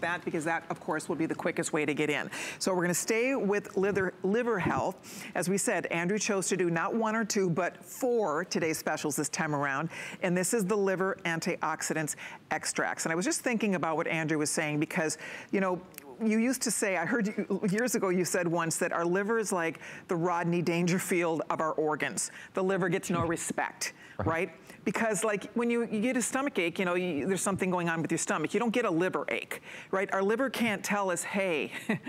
that because that, of course, will be the quickest way to get in. So we're gonna stay with liver, liver health. As we said, Andrew chose to do not one or two, but four today's specials this time around. And this is the liver antioxidants extracts. And I was just thinking about what Andrew was saying because, you know, you used to say, I heard you, years ago you said once that our liver is like the Rodney Dangerfield of our organs. The liver gets no respect, right? right? Because like when you, you, get a stomach ache, you know, you, there's something going on with your stomach. You don't get a liver ache, right? Our liver can't tell us, hey,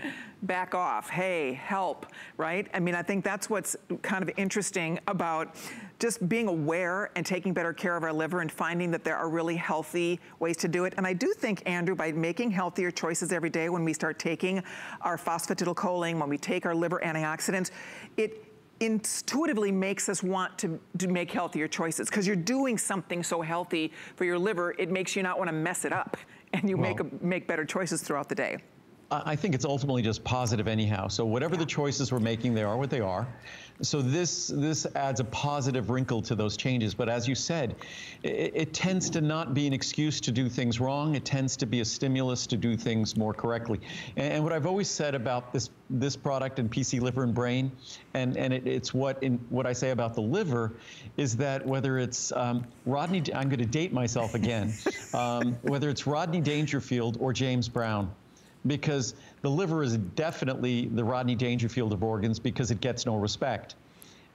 back off, hey, help, right? I mean, I think that's what's kind of interesting about just being aware and taking better care of our liver and finding that there are really healthy ways to do it. And I do think, Andrew, by making healthier choices every day when we start taking our phosphatidylcholine, when we take our liver antioxidants, it intuitively makes us want to, to make healthier choices because you're doing something so healthy for your liver, it makes you not want to mess it up and you well, make, a, make better choices throughout the day. I think it's ultimately just positive anyhow. So whatever yeah. the choices we're making, they are what they are. So this this adds a positive wrinkle to those changes. But as you said, it, it, tends to not be an excuse to do things wrong. It tends to be a stimulus to do things more correctly. And, and what I've always said about this this product and PC liver and brain, and and it, it's what in what I say about the liver, is that whether it's um, Rodney, I'm going to date myself again, um, whether it's Rodney Dangerfield or James Brown because the liver is definitely the Rodney Dangerfield of organs because it gets no respect.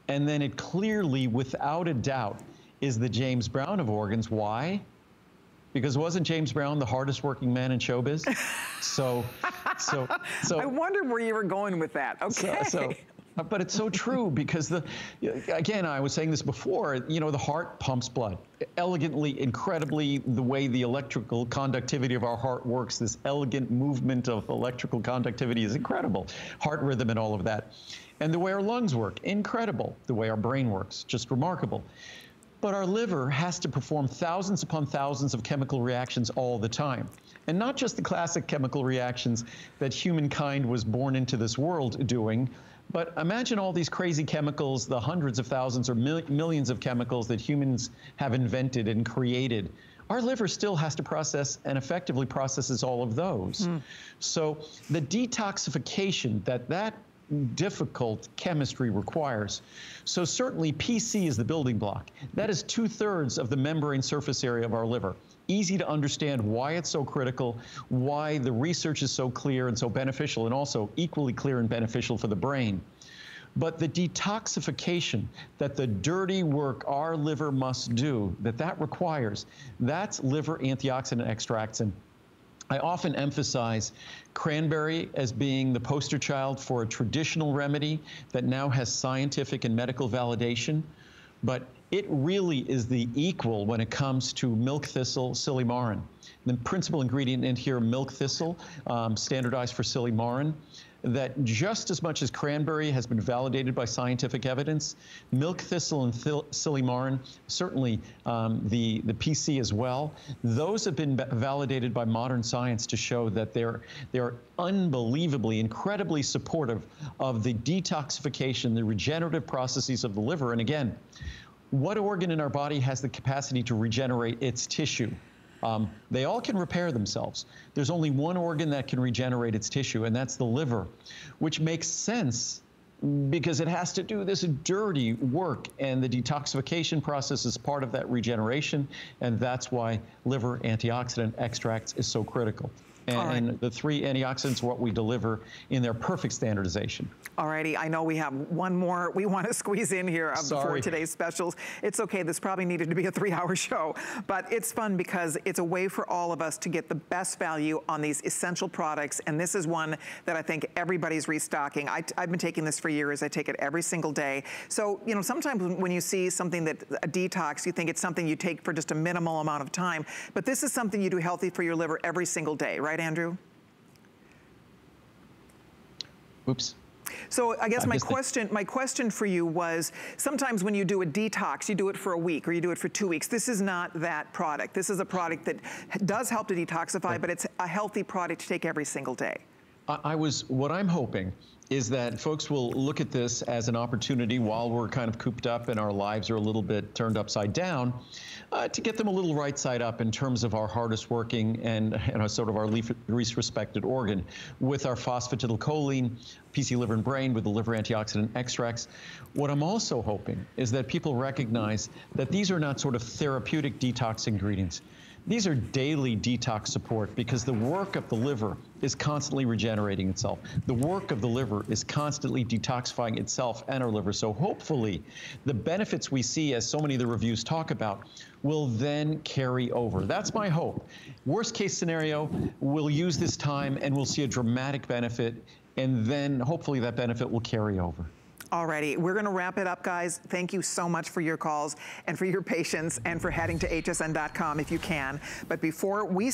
And then it clearly, without a doubt, is the James Brown of organs. Why? Because wasn't James Brown the hardest working man in showbiz? so, so, so. I wondered where you were going with that. Okay. So, so but it's so true because the, again, I was saying this before, you know, the heart pumps blood elegantly, incredibly, the way the electrical conductivity of our heart works, this elegant movement of electrical conductivity is incredible. Heart rhythm and all of that. And the way our lungs work, incredible. The way our brain works, just remarkable. But our liver has to perform thousands upon thousands of chemical reactions all the time. And not just the classic chemical reactions that humankind was born into this world doing, but imagine all these crazy chemicals, the hundreds of thousands or mil millions of chemicals that humans have invented and created. Our liver still has to process and effectively processes all of those. Mm. So the detoxification that that difficult chemistry requires. So certainly PC is the building block. That is two thirds of the membrane surface area of our liver easy to understand why it's so critical, why the research is so clear and so beneficial, and also equally clear and beneficial for the brain. But the detoxification that the dirty work our liver must do, that that requires, that's liver antioxidant extracts. And I often emphasize cranberry as being the poster child for a traditional remedy that now has scientific and medical validation. But it really is the equal when it comes to milk thistle silymarin. The principal ingredient in here, milk thistle, um, standardized for silymarin, that just as much as cranberry has been validated by scientific evidence, milk thistle and silymarin, certainly um, the, the PC as well, those have been validated by modern science to show that they're, they're unbelievably, incredibly supportive of the detoxification, the regenerative processes of the liver. And again, what organ in our body has the capacity to regenerate its tissue? Um, they all can repair themselves. There's only one organ that can regenerate its tissue, and that's the liver, which makes sense because it has to do this dirty work, and the detoxification process is part of that regeneration, and that's why liver antioxidant extracts is so critical. And, right. and, the three antioxidants what we deliver in their perfect standardization. Alrighty, I know we have one more we want to squeeze in here uh, for today's specials. It's okay, this probably needed to be a three hour show, but it's fun because it's a way for all of us to get the best value on these essential products. And this is one that I think everybody's restocking. I, have been taking this for years. I take it every single day. So, you know, sometimes when you see something that a detox, you think it's something you take for just a minimal amount of time, but this is something you do healthy for your liver every single day, right? Right, Andrew? Oops. So I guess my question, my question for you was, sometimes when you do a detox, you do it for a week or you do it for two weeks. This is not that product. This is a product that does help to detoxify, but it's a healthy product to take every single day. I, was, what I'm hoping is that folks will look at this as an opportunity while we're kind of cooped up and our lives are a little bit turned upside down uh, to get them a little right side up in terms of our hardest working and, and sort of our least respected organ with our phosphatidylcholine, PC liver and brain with the liver antioxidant extracts. What I'm also hoping is that people recognize that these are not sort of therapeutic detox ingredients. These are daily detox support because the work of the liver is constantly regenerating itself. The work of the liver is constantly detoxifying itself and our liver. So hopefully the benefits we see, as so many of the reviews talk about, will then carry over. That's my hope. Worst case scenario, we'll use this time and we'll see a dramatic benefit and then hopefully that benefit will carry over. Alrighty, we're gonna wrap it up, guys. Thank you so much for your calls and for your patience and for heading to hsn.com if you can. But before we